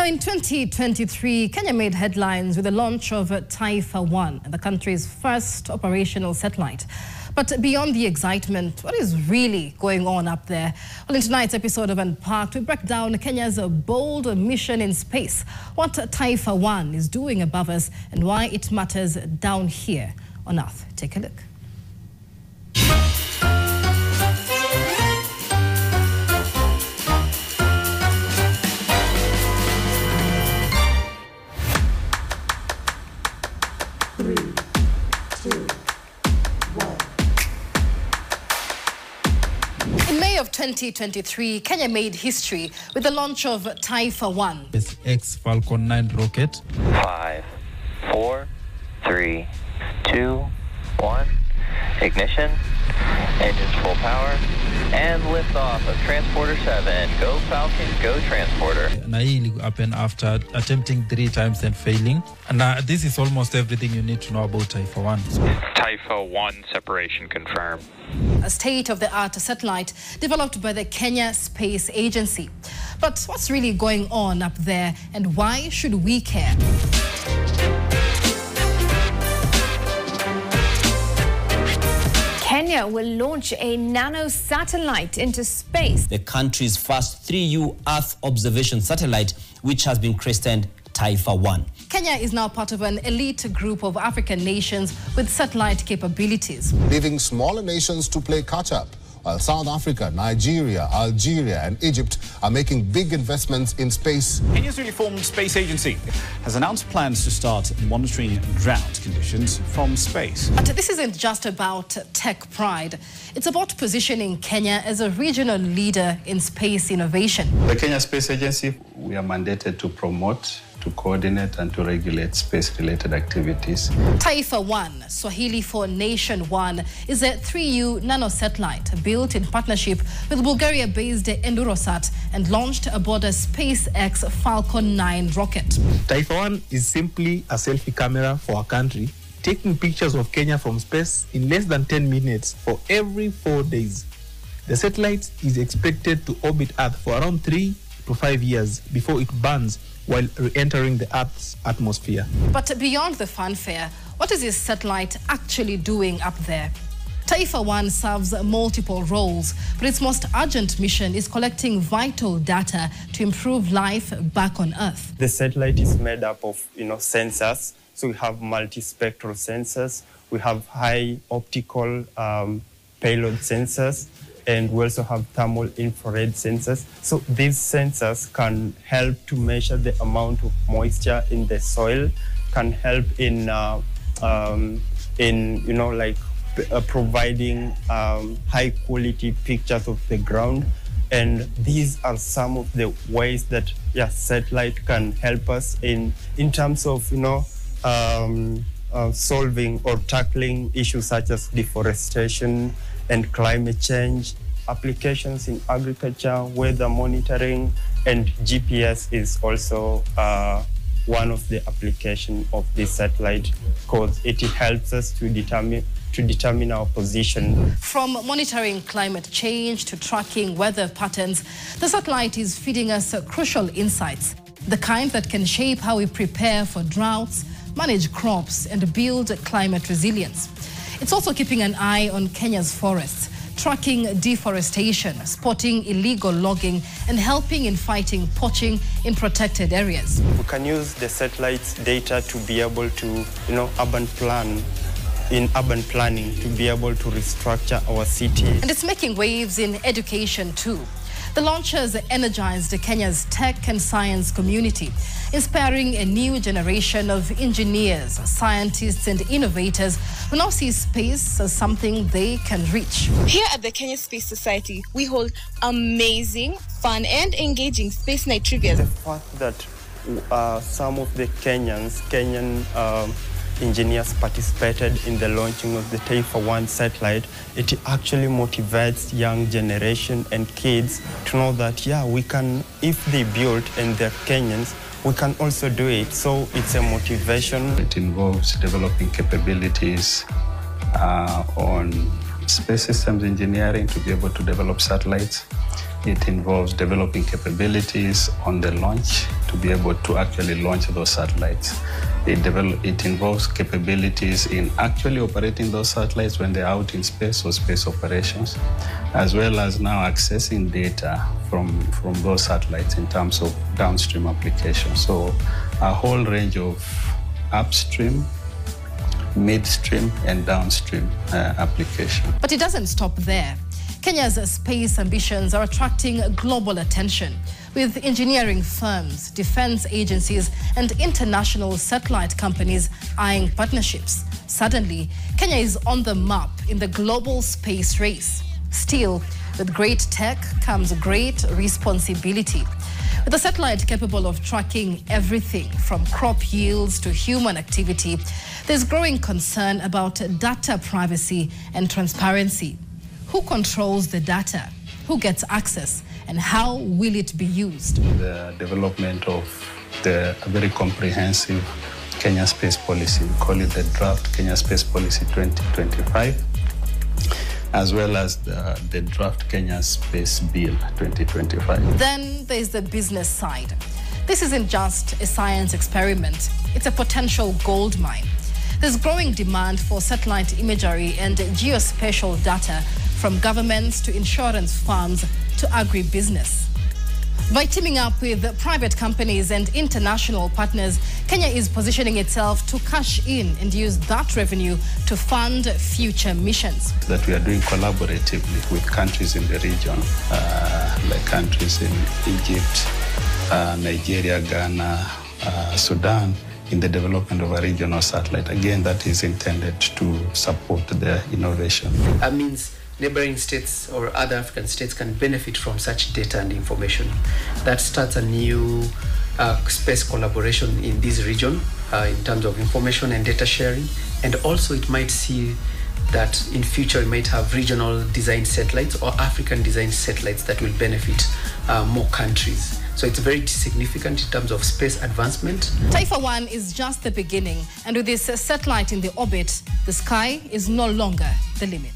Now, in 2023, Kenya made headlines with the launch of Taifa 1, the country's first operational satellite. But beyond the excitement, what is really going on up there? Well, in tonight's episode of Unpacked, we break down Kenya's bold mission in space, what Taifa 1 is doing above us, and why it matters down here on Earth. Take a look. 2023, Kenya made history with the launch of Taifa 1. SpaceX Falcon 9 rocket. Five, four, three, two, one. Ignition. Engines full power. And liftoff of Transporter 7. Go Falcon, go Transporter. Na hii ili happen after attempting three times and failing. And uh, this is almost everything you need to know about Taifa 1. Taifa 1 separation confirmed. a state-of-the-art satellite developed by the Kenya Space Agency. But what's really going on up there and why should we care? Kenya will launch a nano satellite into space. the country's first 3U Earth observation satellite, which has been christened Taifa 1. Kenya is now part of an elite group of African nations with satellite capabilities. leaving smaller nations to play catch up. While South Africa, Nigeria, Algeria, and Egypt are making big investments in space. Kenya's newly formed space agency has announced plans to start monitoring drought conditions from space. But this isn't just about tech pride. It's about positioning Kenya as a regional leader in space innovation. The Kenya Space Agency, we are mandated to promote, to coordinate, and to regulate space related activities. Taifa 1, Swahili for Nation 1, is a 3U nanosatellite built in partnership with Bulgaria-based Endurosat and launched aboard a SpaceX Falcon 9 rocket. Taifa 1 is simply a selfie camera for our country, taking pictures of Kenya from space in less than 10 minutes for every four days. The satellite is expected to orbit Earth for around three to five years before it burns while re entering the Earth's atmosphere. But beyond the fanfare, what is this satellite actually doing up there? Taifa 1 serves multiple roles, but its most urgent mission is collecting vital data to improve life back on Earth. The satellite is made up of you know sensors. So we have multispectral sensors, we have high optical um, payload sensors, and we also have thermal infrared sensors. So these sensors can help to measure the amount of moisture in the soil, can help in uh, um, in you know like uh, providing um, high quality pictures of the ground and these are some of the ways that yeah satellite can help us in in terms of you know um, uh, solving or tackling issues such as deforestation and climate change applications in agriculture weather monitoring and gps is also uh, one of the application of this satellite because it helps us to determine to determine our position From monitoring climate change to tracking weather patterns, the satellite is feeding us crucial insights, the kind that can shape how we prepare for droughts, manage crops, and build climate resilience. It's also keeping an eye on Kenya's forests, tracking deforestation, spotting illegal logging, and helping in fighting poaching in protected areas. we can use the satellite's data to be able to you know urban plan in urban planning to be able to restructure our city. And it's making waves in education too. The launch has energized Kenya's tech and science community, inspiring a new generation of engineers, scientists, and innovators who now see space as something they can reach. Here at the Kenya Space Society, we hold amazing, fun, and engaging space night trivia. the fact that uh, some of the kenyans kenyan um, engineers participated in the launching of the Taifa 1 satellite, it actually motivates young generation and kids to know that, yeah, we can, if they build and they're Kenyans, we can also do it. So it's a motivation. It involves developing capabilities uh, on space systems engineering to be able to develop satellites. It involves developing capabilities on the launch to be able to actually launch those satellites. It, develop, it involves capabilities in actually operating those satellites when they're out in space or space operations, as well as now accessing data from, from those satellites in terms of downstream applications. So, a whole range of upstream, midstream, and downstream uh, application. But it doesn't stop there. Kenya's space ambitions are attracting global attention, with engineering firms, defense agencies, and international satellite companies eyeing partnerships. Suddenly, Kenya is on the map in the global space race. Still, with great tech comes great responsibility. With a satellite capable of tracking everything from crop yields to human activity, there's growing concern about data privacy and transparency. Who controls the data? Who gets access? And how will it be used? The development of the very comprehensive Kenya Space Policy, we call it the Draft Kenya Space Policy 2025, as well as the, the Draft Kenya Space Bill 2025. Then there's the business side. This isn't just a science experiment, it's a potential gold mine. There's growing demand for satellite imagery and geospatial data from governments to insurance firms to agribusiness. By teaming up with private companies and international partners, Kenya is positioning itself to cash in and use that revenue to fund future missions. That we are doing collaboratively with countries in the region, uh, like countries in Egypt, uh, Nigeria, Ghana, uh, Sudan, in the development of a regional satellite. Again, that is intended to support their innovation. That means neighboring states or other African states can benefit from such data and information. That starts a new uh, space collaboration in this region uh, in terms of information and data sharing. And also, it might see that in future we might have regional design satellites or African design satellites that will benefit uh, more countries. So it's very significant in terms of space advancement. Taifa 1 is just the beginning, and with this satellite in the orbit, the sky is no longer the limit.